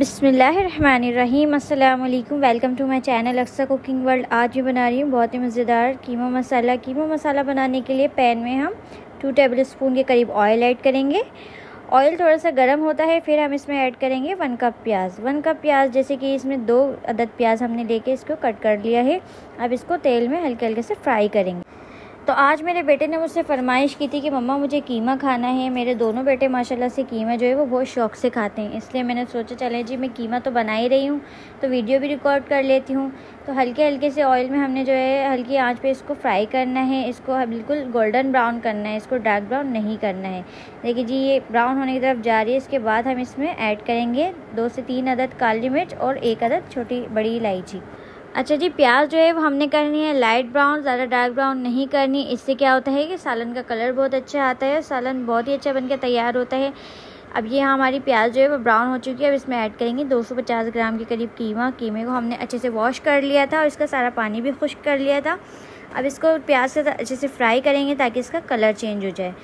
बिसमीम अल्लाम welcome to my channel अक्सर कुकिंग वर्ल्ड। आज मैं बना रही हूँ बहुत ही मज़ेदार कीमा मसाला। कीमा मसाला बनाने के लिए पैन में हम टू टेबल स्पून के करीब ऑयल ऐड करेंगे। ऑयल थोड़ा सा गर्म होता है, फिर हम इसमें ऐड करेंगे वन कप प्याज। वन कप प्याज जैसे कि इसमें दो अदद प्याज हमने लेके इसको कट कर लिया है। अब इसको तेल में हल्के हल्के से फ्राई करेंगे। तो आज मेरे बेटे ने मुझसे फरमाइश की थी कि मम्मा, मुझे कीमा खाना है। मेरे दोनों बेटे, माशाल्लाह से कीमा जो है, वो बहुत शौक से खाते हैं। इसलिए मैंने सोचा, चले जी, मैं कीमा तो बना ही रही हूँ तो वीडियो भी रिकॉर्ड कर लेती हूँ। तो हल्के हल्के से ऑयल में हमने जो है, हल्की आँच पे इसको फ्राई करना है। इसको बिल्कुल गोल्डन ब्राउन करना है। इसको डार्क ब्राउन नहीं करना है। देखिए जी, ये ब्राउन होने की तरफ़ जा रही है। इसके बाद हम इसमें ऐड करेंगे दो से तीन अदद काली मिर्च और एक अदद छोटी बड़ी इलायची। अच्छा जी, प्याज जो है वो हमने करनी है लाइट ब्राउन ज़्यादा डार्क ब्राउन नहीं करनी। इससे क्या होता है कि सालन का कलर बहुत अच्छा आता है, सालन बहुत ही अच्छा बनकर तैयार होता है। अब ये हमारी प्याज जो है वो ब्राउन हो चुकी है। अब इसमें ऐड करेंगे 250 ग्राम के करीब कीमा। कीमे को हमने अच्छे से वॉश कर लिया था और इसका सारा पानी भी खुश्क कर लिया था। अब इसको प्याज से अच्छे से फ्राई करेंगे ताकि इसका कलर चेंज हो जाए।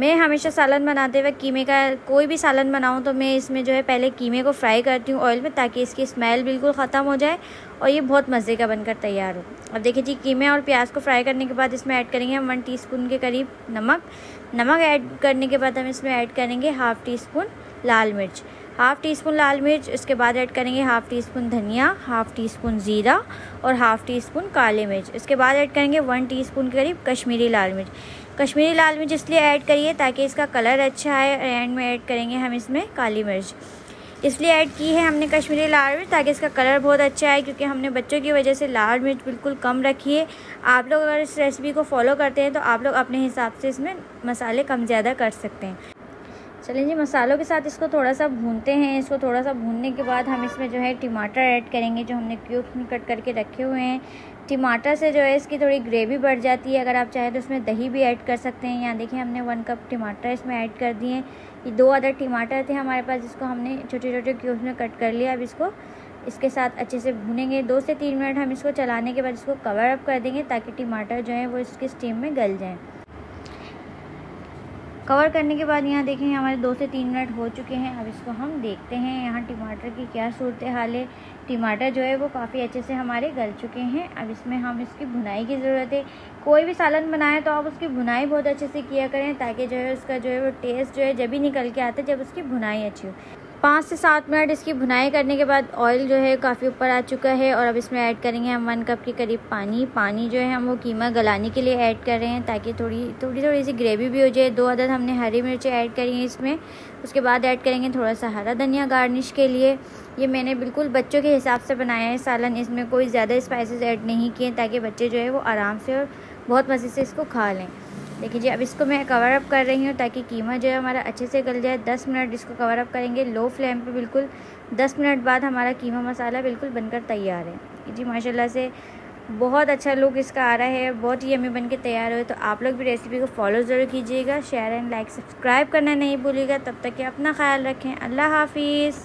मैं हमेशा सालन बनाते वक्त कीमे का कोई भी सालन बनाऊँ तो मैं इसमें जो है पहले कीमे को फ्राई करती हूँ ऑयल में ताकि इसकी स्मेल बिल्कुल ख़त्म हो जाए और ये बहुत मज़े का बनकर तैयार हो। अब देखिए जी, कीमे और प्याज को फ्राई करने के बाद इसमें ऐड करेंगे हम वन टीस्पून के करीब नमक। नमक ऐड करने के बाद हम इसमें ऐड करेंगे हाफ़ टी स्पून लाल मिर्च। हाफ़ टी स्पून लाल मिर्च इसके बाद ऐड करेंगे हाफ़ टी स्पून धनिया, हाफ़ टी स्पून ज़ीरा और हाफ़ टी स्पून काले मिर्च। इसके बाद ऐड करेंगे वन टी स्पून के करीब कश्मीरी लाल मिर्च। कश्मीरी लाल मिर्च इसलिए ऐड करिए ताकि इसका कलर अच्छा आए एंड में ऐड करेंगे हम इसमें काली मिर्च। इसलिए ऐड की है हमने कश्मीरी लाल मिर्च ताकि इसका कलर बहुत अच्छा आए क्योंकि हमने बच्चों की वजह से लाल मिर्च बिल्कुल कम रखी है। आप लोग अगर इस रेसिपी को फॉलो करते हैं तो आप लोग अपने हिसाब से इसमें मसाले कम ज़्यादा कर सकते हैं। चलिए जी, मसालों के साथ इसको थोड़ा सा भूनते हैं। इसको थोड़ा सा भूनने के बाद हम इसमें जो है टमाटर ऐड करेंगे, जो हमने क्यूब्स में कट करके रखे हुए हैं। टमाटर से जो है इसकी थोड़ी ग्रेवी बढ़ जाती है, अगर आप चाहें तो उसमें दही भी ऐड कर सकते हैं। यहाँ देखिए हमने वन कप टमाटर इसमें ऐड कर दिए ये दो अदर टमाटर थे हमारे पास, जिसको हमने छोटे छोटे क्यूब्स में कट कर लिया। अब इसको, इसके साथ अच्छे से भूनेंगे। दो से तीन मिनट हम इसको चलाने के बाद इसको कवर अप कर देंगे, ताकि टमाटर जो है वो इसकी स्टीम में गल जाएँ। कवर करने के बाद यहाँ देखें, हमारे दो से तीन मिनट हो चुके हैं। अब इसको हम देखते हैं यहाँ टमाटर की क्या सूरत हाल है। टमाटर जो है वो काफ़ी अच्छे से हमारे गल चुके हैं। अब इसमें हम इसकी भुनाई की ज़रूरत है। कोई भी सालन बनाए तो आप उसकी भुनाई बहुत अच्छे से किया करें, ताकि जो है उसका जो है वो टेस्ट जो है जब ही निकल के आता है जब उसकी भुनाई अच्छी हो। पाँच से सात मिनट इसकी भुनाई करने के बाद ऑयल जो है काफ़ी ऊपर आ चुका है और अब इसमें ऐड करेंगे हम वन कप के करीब पानी। पानी जो है हम वो कीमा गलाने के लिए ऐड कर रहे हैं ताकि थोड़ी थोड़ी थोड़ी सी ग्रेवी भी हो जाए। दो अदद हमने हरी मिर्चें ऐड करी हैं इसमें। उसके बाद ऐड करेंगे थोड़ा सा हरा धनिया गार्निश के लिए। ये मैंने बिल्कुल बच्चों के हिसाब से बनाया है सालन। इसमें कोई ज़्यादा स्पाइसेस ऐड नहीं किए ताकि बच्चे जो है वो आराम से और बहुत मज़े से इसको खा लें। देखिए जी अब इसको मैं कवर अप कर रही हूँ ताकि कीमा जो है हमारा अच्छे से गल जाए। दस मिनट इसको कवर अप करेंगे। लो फ्लेम पे बिल्कुल दस मिनट बाद हमारा कीमा मसाला बिल्कुल बनकर तैयार है। जी, माशाल्लाह से बहुत अच्छा लुक इसका आ रहा है। बहुत ही यमी बन तैयार हुए तो आप लोग भी रेसिपी को फॉलो ज़रूर कीजिएगा। शेयर एंड लाइक सब्सक्राइब करना नहीं भूलिएगा। तब तक के अपना ख्याल रखें। अल्लाह हाफिज़।